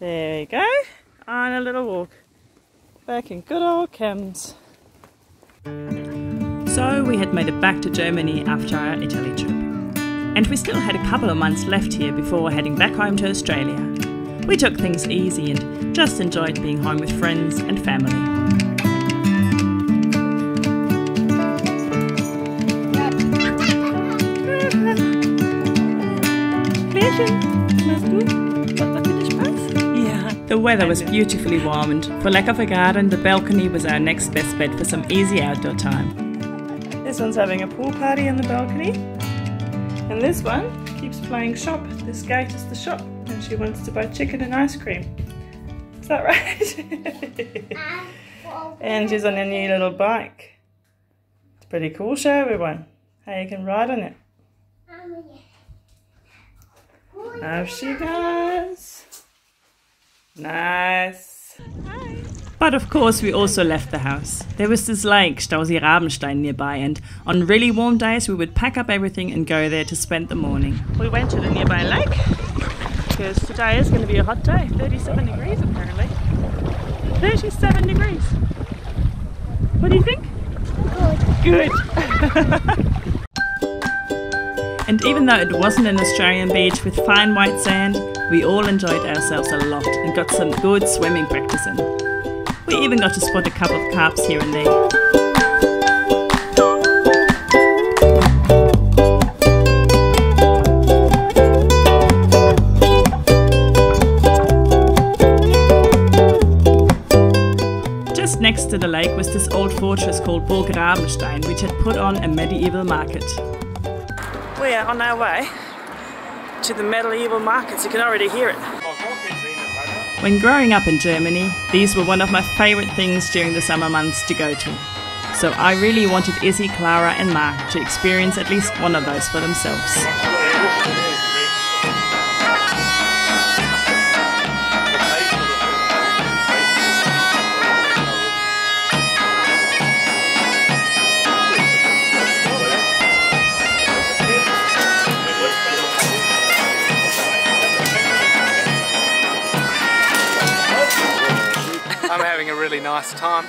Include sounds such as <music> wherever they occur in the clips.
There we go. On a little walk. Back in good old Chems. So we had made it back to Germany after our Italy trip. And we still had a couple of months left here before heading back home to Australia. We took things easy and just enjoyed being home with friends and family. <laughs> The weather was beautifully warm and for lack of a garden the balcony was our next best bet for some easy outdoor time. This one's having a pool party on the balcony and this one keeps playing shop. This gate is the shop and she wants to buy chicken and ice cream. Is that right? <laughs> and she's on a new little bike. It's pretty cool. Show everyone how you can ride on it. Off she goes. Nice. But of course, we also left the house. There was this lake, Stausee Rabenstein, nearby, and on really warm days, we would pack up everything and go there to spend the morning. We went to the nearby lake because today is going to be a hot day 37 degrees apparently. 37 degrees. What do you think? Good. Good. <laughs> And even though it wasn't an Australian beach with fine white sand, we all enjoyed ourselves a lot and got some good swimming practice in. We even got to spot a couple of carps here and there. Just next to the lake was this old fortress called Burg Rabenstein, which had put on a medieval market we are on our way to the medieval markets. You can already hear it. When growing up in Germany, these were one of my favourite things during the summer months to go to. So I really wanted Izzy, Clara, and Mark to experience at least one of those for themselves. Really nice time.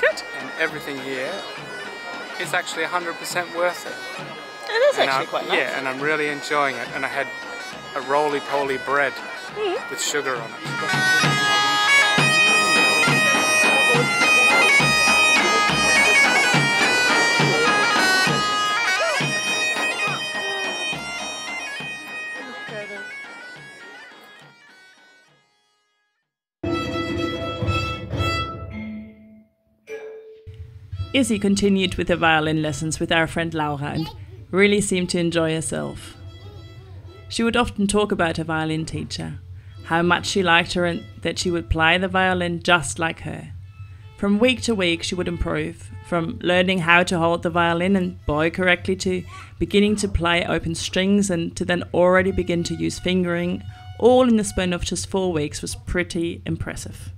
Good. And everything here is actually 100% worth it. It is and actually I, quite nice. Yeah, and I'm really enjoying it. And I had a roly-poly bread mm. with sugar on it. Izzy continued with her violin lessons with our friend Laura and really seemed to enjoy herself. She would often talk about her violin teacher, how much she liked her and that she would play the violin just like her. From week to week, she would improve, from learning how to hold the violin and bow correctly to beginning to play open strings and to then already begin to use fingering, all in the span of just four weeks was pretty impressive.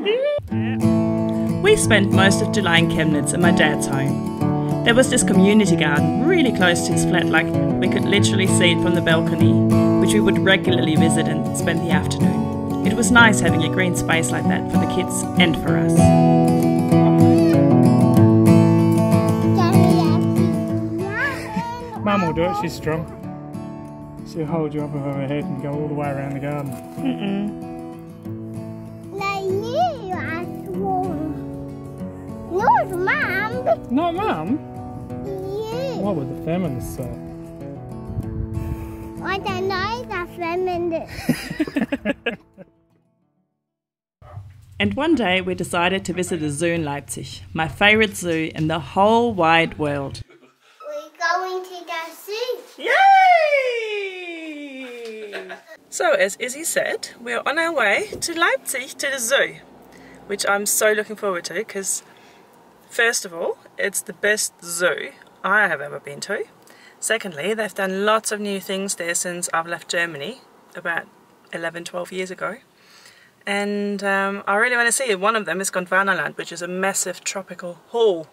We spent most of July in Chemnitz at my dad's home. There was this community garden really close to his flat, like we could literally see it from the balcony, which we would regularly visit and spend the afternoon. It was nice having a green space like that for the kids and for us. Mum will do it, she's strong. She'll hold you up above her head and go all the way around the garden. Mm -mm. <laughs> Mum. Not Mum? Yeah. What would the feminists say? I don't know the feminists. <laughs> and one day we decided to visit a zoo in Leipzig, my favourite zoo in the whole wide world. We're going to the zoo. Yay! so, as Izzy said, we're on our way to Leipzig to the zoo, which I'm so looking forward to because First of all, it's the best zoo I have ever been to. Secondly, they've done lots of new things there since I've left Germany about 11, 12 years ago. And um, I really want to see it. One of them is Gondwanaland, which is a massive tropical hall.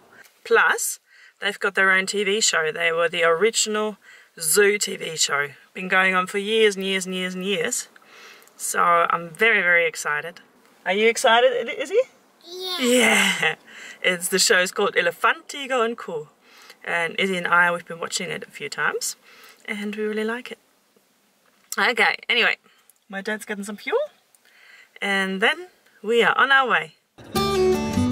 Plus, they've got their own TV show. They were the original zoo TV show. Been going on for years and years and years and years. So I'm very, very excited. Are you excited, Izzy? Yeah. Yeah. It's the show is called Elefant, Tiger and Co. And Izzy and I, we've been watching it a few times. And we really like it. Okay, anyway. My dad's getting some fuel. And then we are on our way.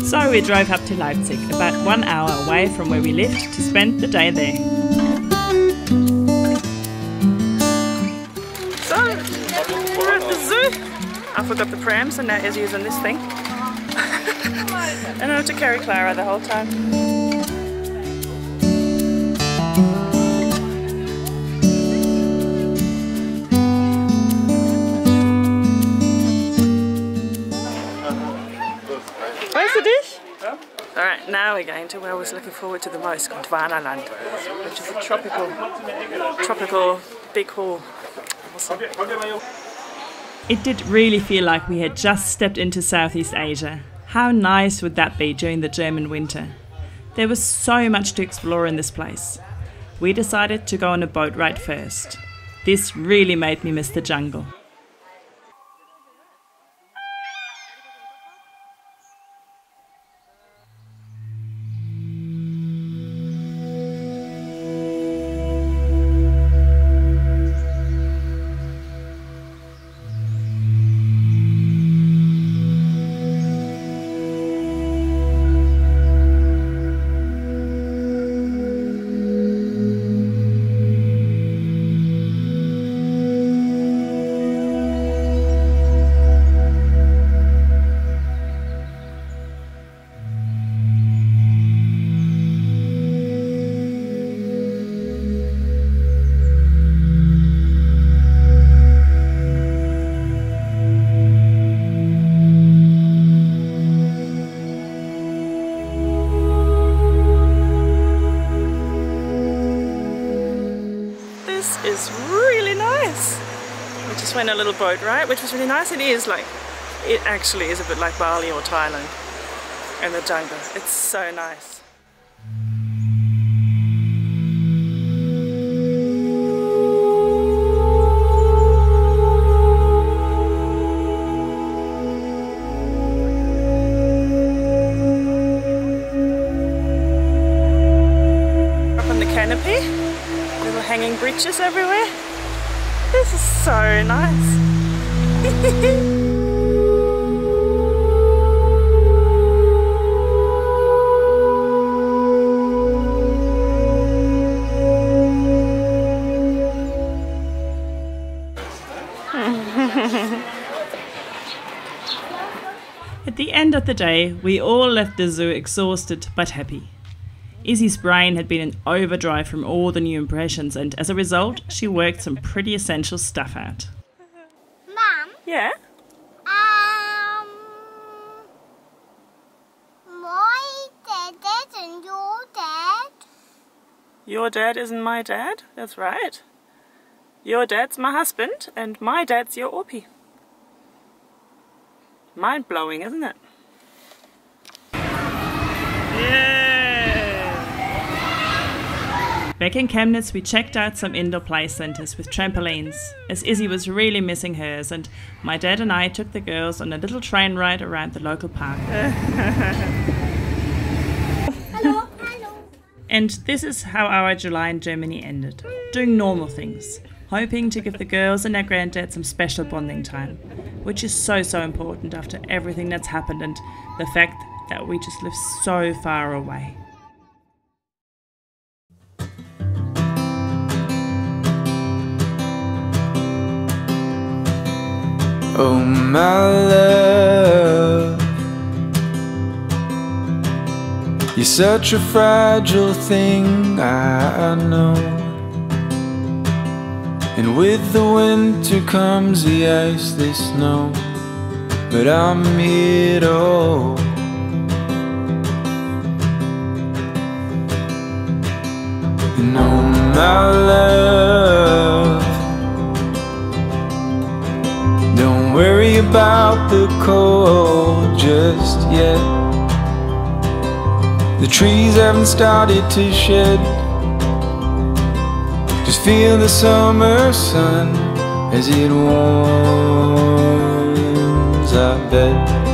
So we drove up to Leipzig, about one hour away from where we lived, to spend the day there. So, we're at the zoo. I forgot the prams and now Izzy is on this thing. And I have to carry Clara the whole time. Where's the dish? Alright, now we're going to where I was looking forward to the most, Gondwanaland, which is a tropical, tropical big hall. Awesome. It did really feel like we had just stepped into Southeast Asia. How nice would that be during the German winter? There was so much to explore in this place. We decided to go on a boat ride first. This really made me miss the jungle. Little boat ride, which was really nice. It is like, it actually is a bit like Bali or Thailand in the jungle. It's so nice. Up on the canopy, little hanging bridges everywhere. So nice. At the end of the day, we all left the zoo exhausted but happy. Izzy's brain had been in overdrive from all the new impressions, and as a result, she worked some pretty essential stuff out. Mom, Yeah? um, my dad isn't your dad. Your dad isn't my dad? That's right. Your dad's my husband, and my dad's your Orpie. Mind blowing, isn't it? Back in Chemnitz, we checked out some indoor play centres with trampolines, as Izzy was really missing hers, and my dad and I took the girls on a little train ride around the local park. <laughs> Hello, hello. And this is how our July in Germany ended doing normal things, hoping to give the girls and their granddad some special bonding time, which is so, so important after everything that's happened and the fact that we just live so far away. Oh, my love, you're such a fragile thing, I know. And with the winter comes the ice, the snow, but I'm here hold. And oh, my love. About the cold just yet. The trees haven't started to shed. Just feel the summer sun as it warms our bed.